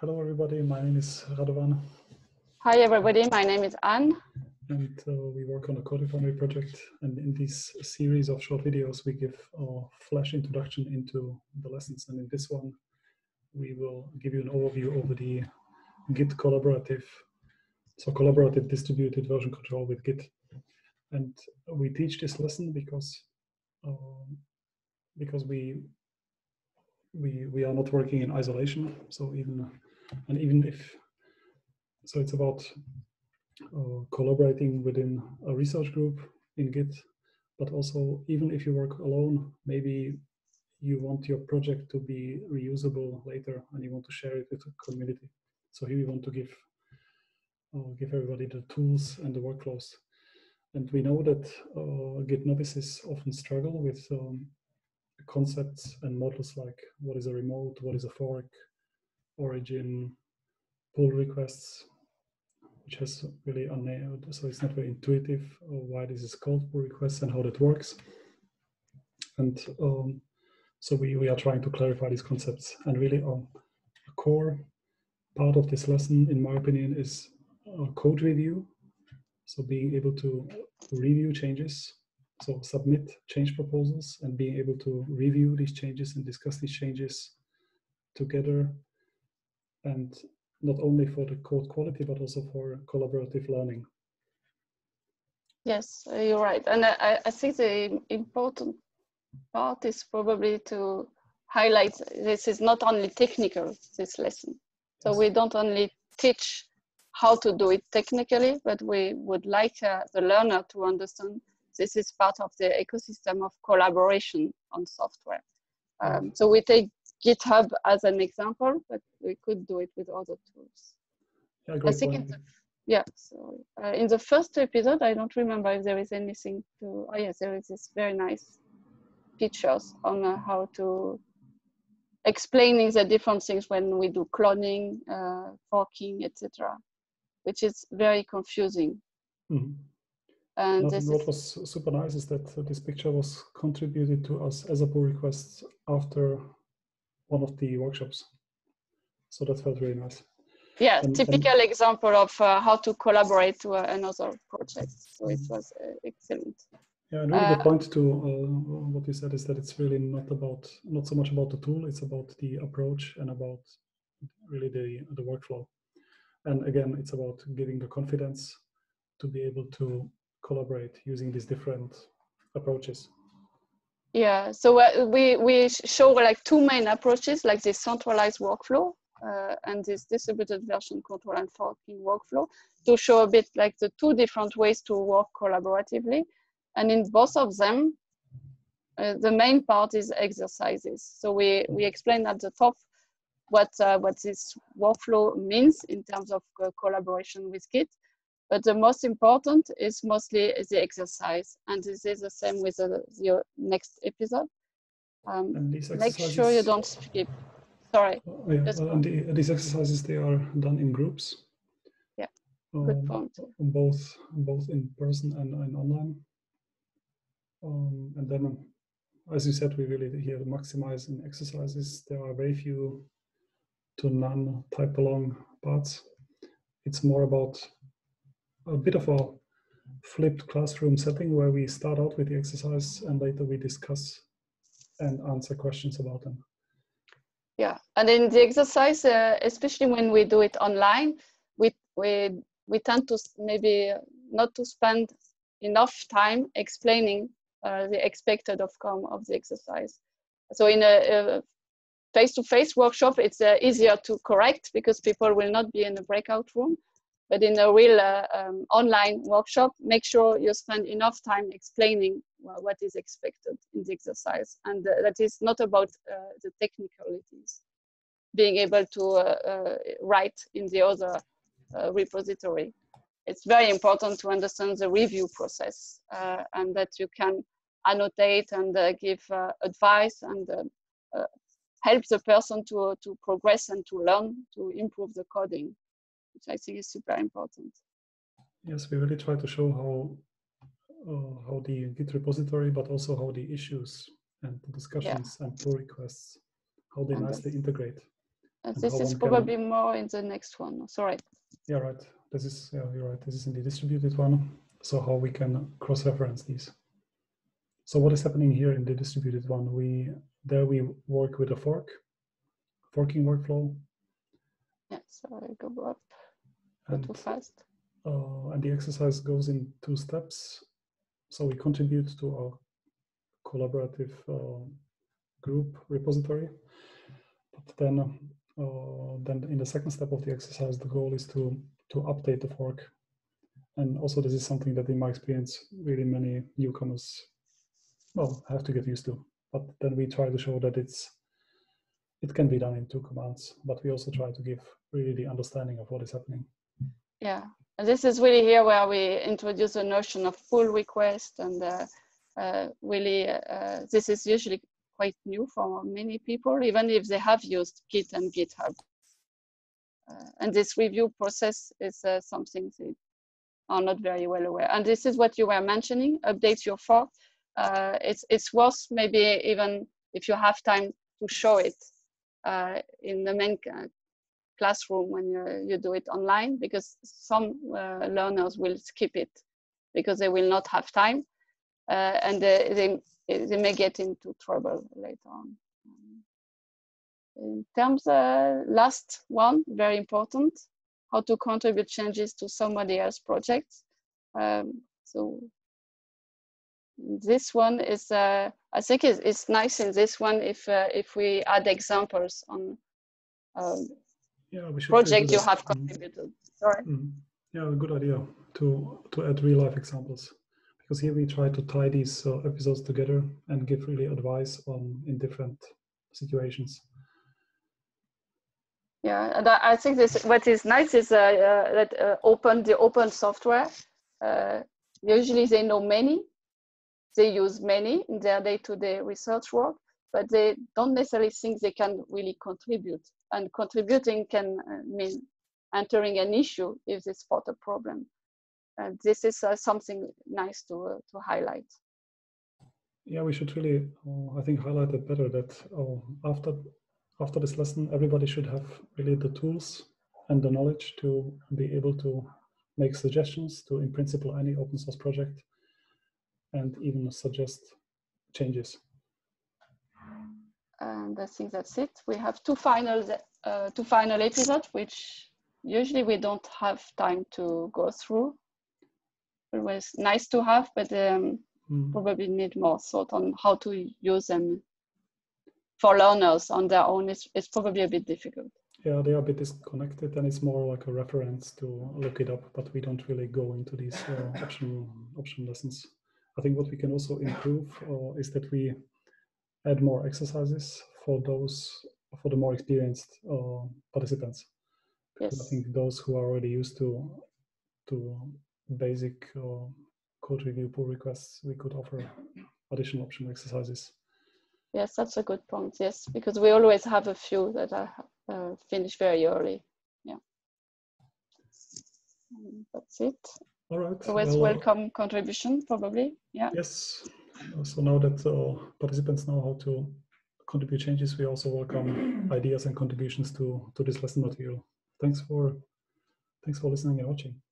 Hello, everybody. My name is Radovan. Hi, everybody. My name is Anne. And uh, we work on a CodeRefinery project. And in this series of short videos, we give a flash introduction into the lessons. And in this one, we will give you an overview over the Git collaborative, so collaborative distributed version control with Git. And we teach this lesson because uh, because we we we are not working in isolation. So even and even if so, it's about uh, collaborating within a research group in Git, but also even if you work alone, maybe you want your project to be reusable later and you want to share it with the community. So here we want to give uh, give everybody the tools and the workflows. And we know that uh, Git novices often struggle with um, concepts and models like what is a remote, what is a fork, origin, pull requests, which has really unnailed, so it's not very intuitive why this is called pull requests and how that works. And um, so we, we are trying to clarify these concepts and really um, a core part of this lesson, in my opinion, is code review. So being able to review changes, so submit change proposals and being able to review these changes and discuss these changes together and not only for the code quality, but also for collaborative learning. Yes, you're right. And I, I think the important part is probably to highlight this is not only technical, this lesson. So yes. we don't only teach how to do it technically, but we would like uh, the learner to understand this is part of the ecosystem of collaboration on software. Um, so we take GitHub as an example, but we could do it with other tools. Yeah, I think in the, yeah, so uh, in the first episode, I don't remember if there is anything to, oh yes, there is this very nice pictures on uh, how to explaining the different things when we do cloning, uh, forking, etc., which is very confusing. Mm -hmm. And this what was super nice is that this picture was contributed to us as a pull request after one of the workshops. So that felt really nice. Yeah, and, typical and example of uh, how to collaborate to uh, another project. So it mm-hmm. was uh, excellent. Yeah, and really the uh, point to uh, what you said is that it's really not about, not so much about the tool, it's about the approach and about really the, the workflow. And again, it's about giving the confidence to be able to collaborate using these different approaches. Yeah, so uh, we, we show like two main approaches, like this centralized workflow uh, and this distributed version control and forking workflow to show a bit like the two different ways to work collaboratively. And in both of them, uh, the main part is exercises. So we, we explain at the top what, uh, what this workflow means in terms of uh, collaboration with Git. But the most important is mostly the exercise. And this is the same with the, the next episode. Um, make sure you don't skip. Sorry. Oh, yeah. and the, these exercises, they are done in groups. Yeah, good um, point. Both, both in person and, and online. Um, and then, as you said, we really here maximize in exercises. There are very few to none type along parts. It's more about a bit of a flipped classroom setting where we start out with the exercise and later we discuss and answer questions about them. Yeah, and in the exercise, uh, especially when we do it online, we, we, we tend to maybe not to spend enough time explaining uh, the expected outcome of the exercise. So in a face-to-face -face workshop, it's uh, easier to correct because people will not be in a breakout room. But in a real uh, um, online workshop, make sure you spend enough time explaining what is expected in the exercise. And uh, that is not about uh, the technicalities, being able to uh, uh, write in the other uh, repository. It's very important to understand the review process and that you can annotate and give advice and help the person to, to progress and to learn to improve the coding which I think is super important. Yes, we really try to show how uh, how the Git repository, but also how the issues and the discussions yeah. and pull requests, how they nicely integrate. Uh, this is probably can... more in the next one. Sorry. Yeah, right. This is yeah, you're right. This is in the distributed one. So how we can cross-reference these. So what is happening here in the distributed one? We there we work with a fork, forking workflow. Yeah, so I go up, and, too fast. Uh, and the exercise goes in two steps. So we contribute to our collaborative uh, group repository. But then, uh, then in the second step of the exercise, the goal is to to update the fork. And also, this is something that, in my experience, really many newcomers well have to get used to. But then we try to show that it's it can be done in two commands, but we also try to give really the understanding of what is happening. Yeah, and this is really here where we introduce a notion of pull request and uh, uh, really uh, this is usually quite new for many people, even if they have used Git and GitHub. Uh, and this review process is uh, something they are not very well aware. And this is what you were mentioning, update your fork uh, it's it's worth maybe even if you have time to show it uh, in the main classroom when you, you do it online because some uh, learners will skip it because they will not have time uh, and they, they, they may get into trouble later on. In terms, uh, last one, very important, how to contribute changes to somebody else's projects. Um, so this one is, uh, I think it's, it's nice in this one if uh, if we add examples on um, yeah, we should project you have contributed. Sorry. Mm. Yeah, good idea to to add real life examples because here we try to tie these uh, episodes together and give really advice on in different situations. Yeah, and I, think this what is nice is uh, uh, that uh, open the open software. Uh, usually they know many, they use many in their day-to-day research work, but they don't necessarily think they can really contribute. And contributing can uh, mean entering an issue if they spot a problem. And this is uh, something nice to, uh, to highlight. Yeah, we should really, uh, I think, highlight it better that uh, after after this lesson, everybody should have really the tools and the knowledge to be able to make suggestions to, in principle, any open source project and even suggest changes. And I think that's it. We have two final uh, two final episodes, which usually we don't have time to go through. It was nice to have, but um, mm. probably need more thought on how to use them for learners on their own. It's, it's probably a bit difficult. Yeah, they are a bit disconnected, and it's more like a reference to look it up. But we don't really go into these uh, optional option lessons. I think what we can also improve uh, is that we add more exercises for those for the more experienced uh, participants. Yes. I think those who are already used to to basic uh, code review pull requests, we could offer additional optional exercises. Yes, that's a good point. Yes, because we always have a few that are uh, finished very early. Yeah, and that's it. All right. Always well, welcome contribution, probably. Yeah. Yes. So now that uh, participants know how to contribute changes, we also welcome ideas and contributions to to this lesson material. Thanks for thanks for listening and watching.